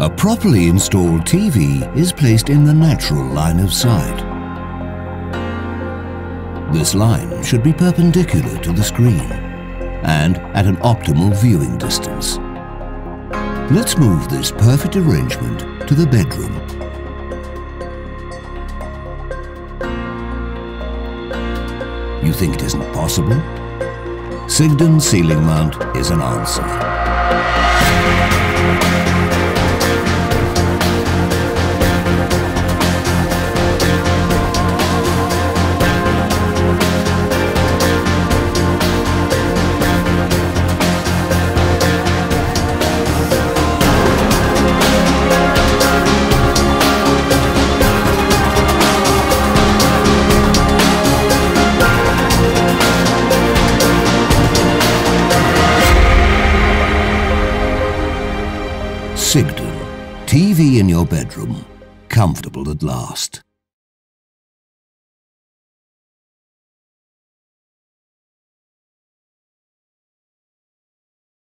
A properly installed TV is placed in the natural line of sight. This line should be perpendicular to the screen and at an optimal viewing distance. Let's move this perfect arrangement to the bedroom. You think it isn't possible? Sigden ceiling mount is an answer. Sigden. TV in your bedroom. Comfortable at last.